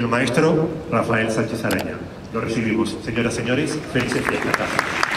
El maestro Rafael Sánchez Araña. Lo recibimos. Señoras y señores, felices fiestas.